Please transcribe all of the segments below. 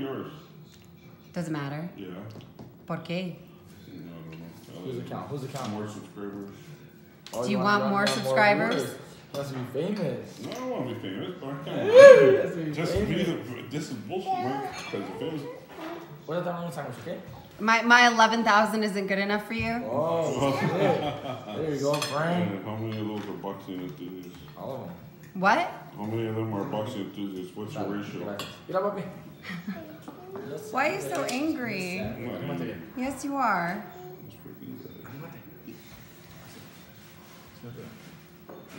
yours? Doesn't matter. Yeah. ¿Por qué? No, I don't know. Whose account? Whose account? More subscribers. Oh, Do you want more subscribers? viewers? Wants to be famous. No, I don't want to be famous, but I can't. That's Just you're be the. This is bullshit, man. Because if it was. What are the time, okay? My my eleven thousand isn't good enough for you. Oh. There you go, Frank. And how many of those are boxing enthusiasts? All of them. What? How many of them are boxing enthusiasts? What's your ratio? Mira, papi. Why are you so angry? Yes, you are. It's.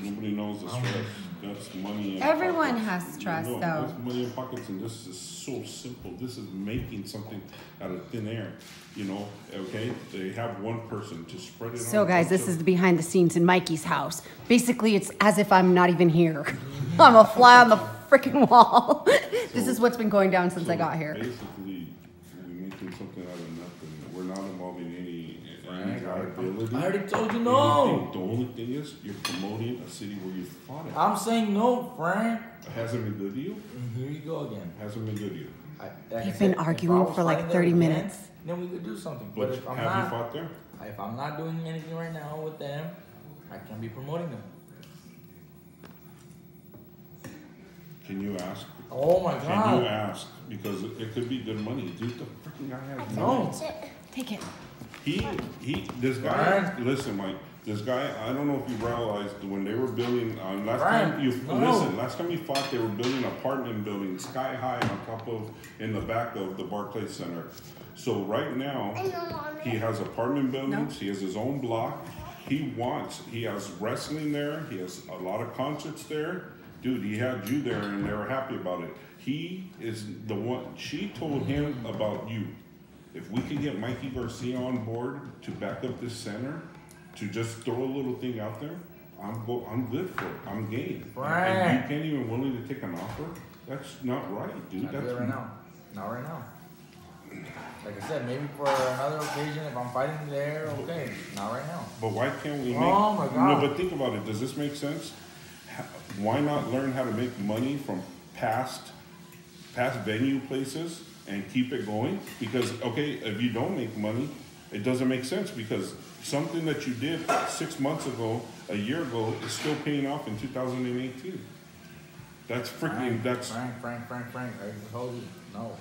Nobody knows the stress. That's money. In Everyone pockets. has stress, No, though. That's money in pockets, and this is so simple. This is making something out of thin air. You know, okay? They have one person to spread it. So, on guys, this bunch is the behind the scenes in Mikey's house. Basically, it's as if I'm not even here. I'm a fly on the freaking wall. this is what's been going down since I got here. Basically, we're making something out of nothing. We're not involving any, any Frank, liability. I already told you no. The only thing is, you're promoting a city where you fought it. I'm saying no, Frank. It hasn't been good to you. And here you go again. Hasn't been good to you. I, You've been if arguing for like fighting there 30 again, minutes. Then we could do something. But But if I'm have you not, fought there? if I'm not doing anything right now with them, I can't be promoting them. Can you ask? Oh my god. Can you ask? Because it it could be good money. Dude, the freaking guy has No. Take it. He, he, this guy, Brian. listen, Mike, this guy, I don't know if you realized when they were building, uh, last Brian, time you, no. listen, last time you fought, they were building an apartment building sky high on top of, in the back of the Barclays Center. So right now, he has apartment buildings, he has his own block. He wants, he has wrestling there, he has a lot of concerts there. Dude, he had you there and they were happy about it. He is the one, she told him about you. If we could get Mikey Garcia on board to back up this center, to just throw a little thing out there, I'm go, I'm good for it. I'm game. Right. And you can't even willing to take an offer? That's not right, dude. Not That's right now. Not right now. Like I said, maybe for another occasion, if I'm fighting there, okay. Not right now. But why can't we oh make? Oh my God. No, but think about it. Does this make sense? Why not learn how to make money from past, past venue places and keep it going? Because okay, if you don't make money, it doesn't make sense because something that you did six months ago, a year ago, is still paying off in 2018. That's freaking. Frank, That's Frank, Frank, Frank, Frank. I told you, no.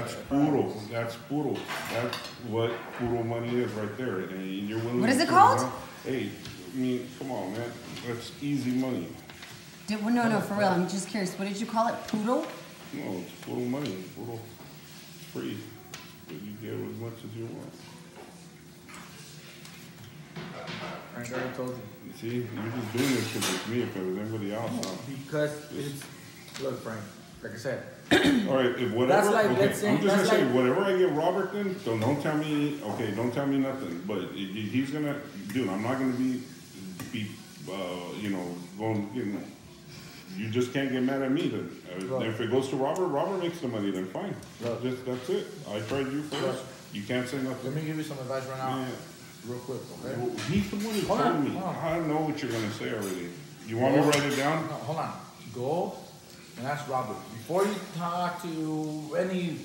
That's puro. That's puro. That's what puro money is right there. And uh, you're willing. What is to it put called? around- Hey, I mean, come on, man. That's easy money. Did, well, no, no, for real. I'm just curious. What did you call it? Poodle? No, it's puro money. Puro. It's free. But you get as much as you want. Frank already told you. You see, you're just doing this because it's me. If it was anybody else, huh? Because it's, look, Frank, like I said, All right, if whatever. Like, okay, say- I'm just gonna say, like- whatever I get Robert then, don't, don't tell me, okay, don't tell me nothing. But he- he- he's gonna, dude, I'm not gonna be, be, uh, you know, going, you know, you just can't get mad at me then. Right. If it goes to Robert, Robert makes the money, then fine. Right. Just, that's it. I tried you first. You can't say nothing. let me give you some advice right now, Yeah. real quick, okay? Well, He's the one who Hold told on, me. I know what you're gonna say already. You want me to write it No, down? hold on. Go and ask Robert. Before you talk to any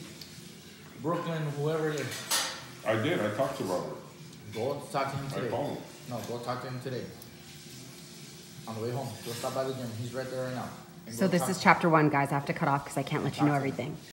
Brooklyn, whoever it is, I did. I talked to Robert. go talk to him I today. called him. No, go talk to him today. On the way home. Go stop by the gym. He's right there right now. So this is chapter one, guys. I have to cut off because I can't let you know Talk to him. everything.